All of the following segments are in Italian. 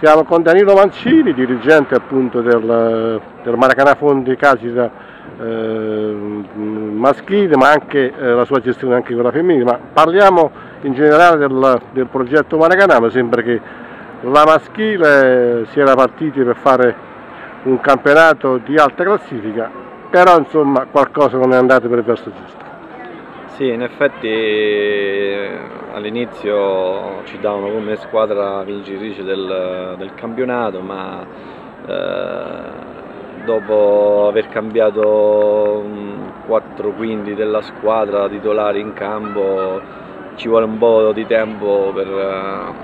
Siamo con Danilo Mancini, dirigente appunto del, del Maracanã Fondi Casita eh, maschile, ma anche eh, la sua gestione anche quella femminile. Ma parliamo in generale del, del progetto Maracanã, mi sembra che la maschile si era partiti per fare un campionato di alta classifica, però insomma qualcosa non è andato per il verso giusto. Sì, in effetti all'inizio ci davano come squadra vincitrice del, del campionato, ma eh, dopo aver cambiato 4 quinti della squadra titolari in campo ci vuole un po' di tempo per,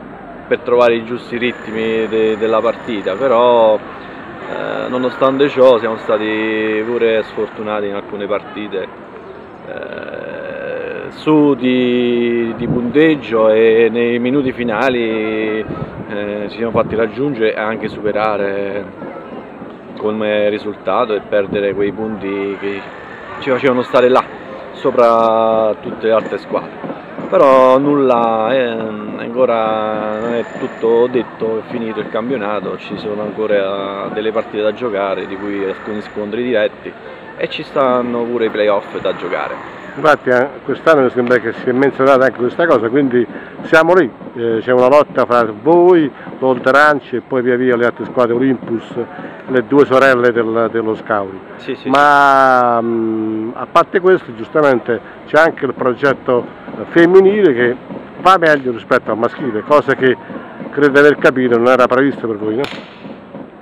per trovare i giusti ritmi de, della partita, però eh, nonostante ciò siamo stati pure sfortunati in alcune partite. Su di, di, punteggio e nei minuti finali eh, ci siamo fatti raggiungere e anche superare come risultato e perdere quei punti che ci facevano stare là sopra tutte le altre squadre. Però nulla eh, ancora non è tutto detto è finito il campionato ci sono ancora delle partite da giocare di cui alcuni scontri diretti e ci stanno pure i playoff da giocare Infatti eh, quest'anno mi sembra che si è menzionata anche questa cosa, quindi siamo lì, eh, c'è una lotta fra voi, l'Olteranci e poi via via le altre squadre Olympus, le due sorelle del, dello Scauri. Sì, sì, Ma mh, a parte questo giustamente c'è anche il progetto femminile che va meglio rispetto al maschile, cosa che credo di aver capito non era previsto per voi, no?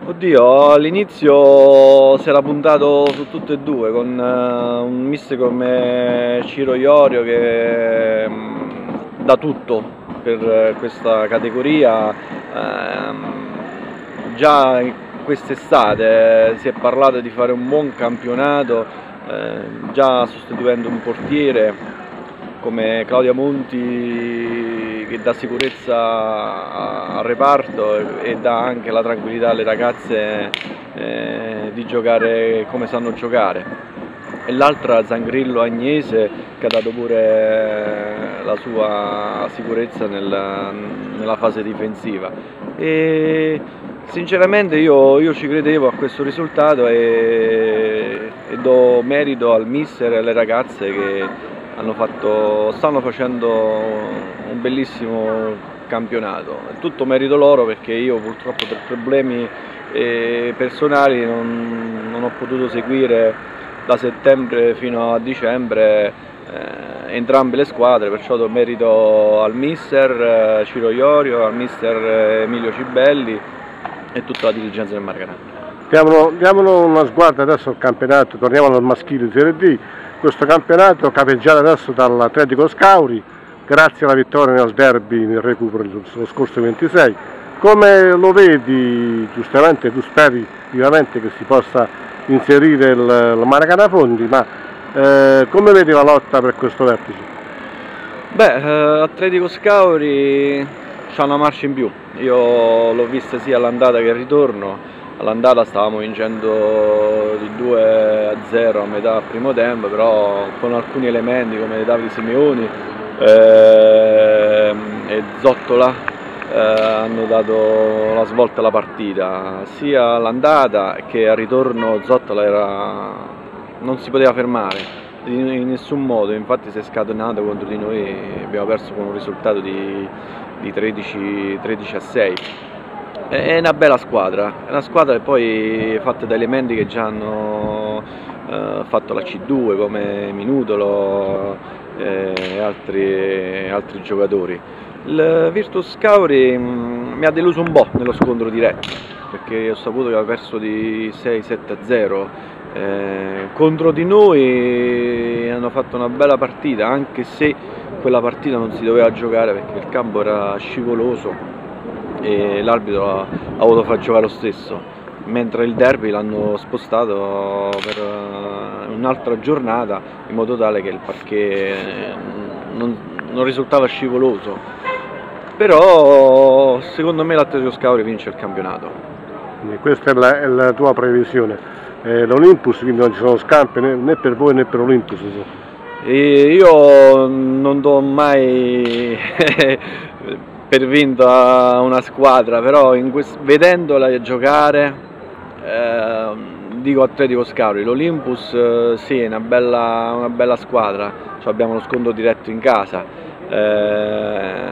Oddio, all'inizio si era puntato su tutte e due con uh, un mister come Ciro Iorio che um, dà tutto per questa categoria. Uh, già quest'estate si è parlato di fare un buon campionato, uh, già sostituendo un portiere come Claudia Monti dà sicurezza al reparto e dà anche la tranquillità alle ragazze eh, di giocare come sanno giocare. E l'altra Zangrillo Agnese che ha dato pure la sua sicurezza nella, nella fase difensiva. E sinceramente io, io, ci credevo a questo risultato e, e do merito al mister e alle ragazze che fatto, stanno facendo un bellissimo campionato, tutto merito loro perché io purtroppo per problemi eh, personali non, non, ho potuto seguire da settembre fino a dicembre eh, entrambe le squadre, perciò do merito al mister eh, Ciro Iorio, al mister Emilio Cibelli e tutta la dirigenza del Marcanà. Diamolo, diamolo una sguarda adesso al campionato, torniamo al maschile Serie D, questo campionato capeggiato adesso dall'Atletico Scauri grazie alla vittoria nel derby nel recupero lo scorso 26 come lo vedi giustamente tu speri vivamente che si possa inserire il, il Maracanã Fondi ma eh, come vedi la lotta per questo vertice? Beh, eh, Atletico Scauri ha una marcia in più. Io l'ho vista sia all'andata che al ritorno all'andata stavamo vincendo di 2 a 0 a metà primo tempo, però con alcuni elementi come Davide Simeoni eh, e Zottola eh, hanno dato la svolta alla partita, sia all'andata che al ritorno Zottola era... non si poteva fermare in, nessun modo, infatti si è scatenato contro di noi, abbiamo perso con un risultato di, di 13, 13 a 6 è una bella squadra, è una squadra che poi fatta da elementi che già hanno eh, fatto la C2 come Minutolo e eh, altri, altri, giocatori. Il Virtus Scauri mh, mm, mi ha deluso un po' nello scontro diretto perché ho saputo che aveva perso di 6-7-0 eh, contro di noi hanno fatto una bella partita anche se quella partita non si doveva giocare perché il campo era scivoloso e l'arbitro ha, ha voluto far giocare lo stesso, mentre il derby l'hanno spostato per eh, un'altra giornata in modo tale che il parquet non, non risultava scivoloso. Però secondo me l'Atletico Scauri vince il campionato. Quindi questa è la, è la tua previsione. Eh, L'Olympus quindi non ci sono scampi né, né per voi né per l'Olympus. io non do mai per vinta una squadra, però vedendola giocare eh, dico Atletico Scauri, l'Olympus eh, sì è una bella, una bella squadra, cioè abbiamo lo scontro diretto in casa, eh,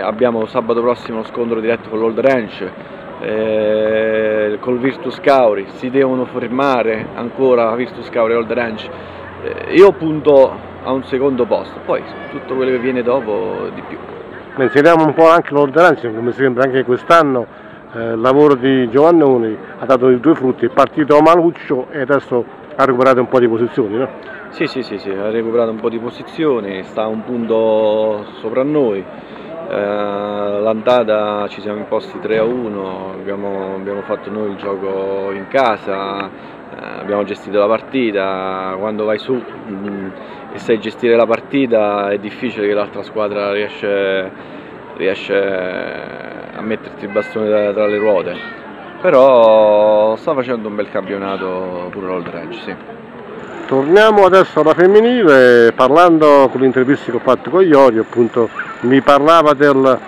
abbiamo sabato prossimo lo scontro diretto con l'Old Ranch, eh, col Virtus Cauri, si devono fermare ancora Virtus Cauri e Old Ranch, eh, io punto a un secondo posto, poi tutto quello che viene dopo di più. Menzioniamo un po' anche l'Old Ranch, come sembra anche quest'anno eh, il lavoro di Giovannoni ha dato i due frutti, è partito maluccio e adesso ha recuperato un po' di posizioni, no? Sì, sì, sì, sì, ha recuperato un po' di posizioni, sta un punto sopra noi. Eh, L'andata ci siamo imposti 3 a 1, abbiamo, abbiamo fatto noi il gioco in casa, abbiamo gestito la partita, quando vai su mm, e sai gestire la partita è difficile che l'altra squadra riesce, riesce a metterti il bastone tra le ruote, però sta facendo un bel campionato pure l'Old Range, sì. Torniamo adesso alla femminile, parlando con l'intervista che ho fatto con Iorio, appunto mi parlava del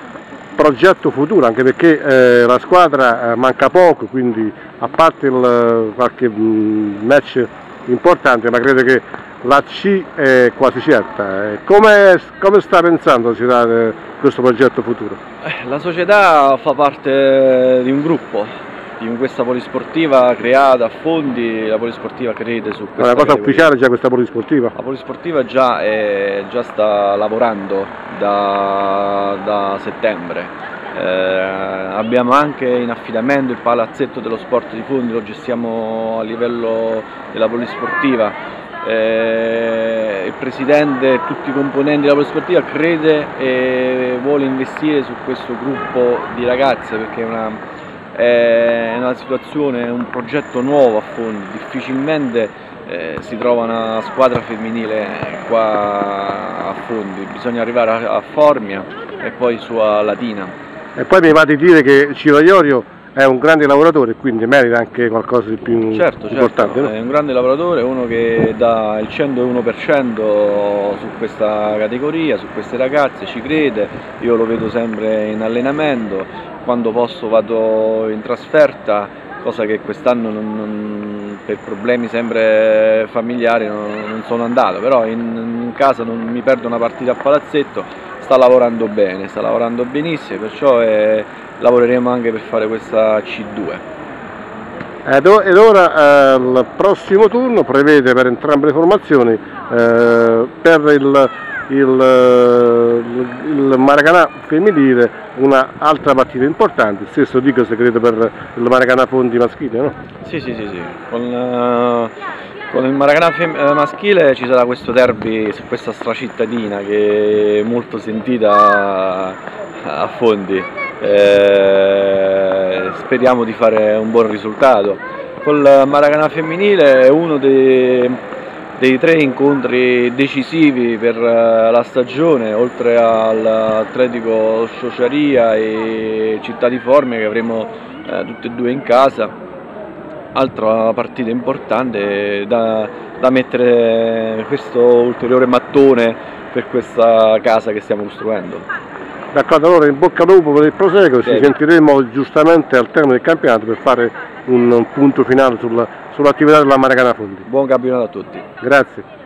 progetto futuro, anche perché eh, la squadra eh, manca poco, quindi a parte il, qualche mm, match importante, ma credo che la C è quasi certa. Eh, come, come sta pensando la società questo progetto futuro? Eh, la società fa parte di un gruppo, di questa polisportiva creata a fondi, la polisportiva crede su questa È una cosa categoria. ufficiale già questa polisportiva? La polisportiva già, è, già sta lavorando da, da settembre. Eh, abbiamo anche in affidamento il palazzetto dello sport di fondi, lo gestiamo a livello della polisportiva. Eh, il presidente e tutti i componenti della polisportiva crede e vuole investire su questo gruppo di ragazze perché è una, è una situazione, un progetto nuovo a fondi, difficilmente eh, si trova una squadra femminile qua a fondi, bisogna arrivare a, a Formia e poi su a Latina. E poi mi va di dire che Ciro Iorio è un grande lavoratore e quindi merita anche qualcosa di più certo, certo. importante. Certo, no? È un grande lavoratore, uno che dà il 101% su questa categoria, su queste ragazze, ci crede, io lo vedo sempre in allenamento, quando posso vado in trasferta, cosa che quest'anno per problemi sempre familiari non, non sono andato, però in, in, casa non mi perdo una partita a palazzetto, sta lavorando bene, sta lavorando benissimo, perciò è, lavoreremo anche per fare questa C2. Ed ora eh, il prossimo turno prevede per entrambe le formazioni eh, per il il, il Maracanà femminile un'altra partita importante, stesso dico se credo per il Maracanà Fondi maschile, no? Sì, sì, sì, sì. Con, uh, con il Maracanà eh, maschile ci sarà questo derby su questa stracittadina che è molto sentita a Fondi. Eh, speriamo di fare un buon risultato. Con il Maracanà femminile è uno dei dei tre incontri decisivi per eh, la stagione, oltre all'Atletico Sociaria e Città di Formia che avremo eh, tutte e due in casa. Altra partita importante da, da mettere questo ulteriore mattone per questa casa che stiamo costruendo. D'accordo, allora in bocca al lupo per il proseguo, ci sentiremo giustamente al termine del campionato per fare un punto finale sulla sull'attività della Maracana Fondi. Buon campionato a tutti. Grazie.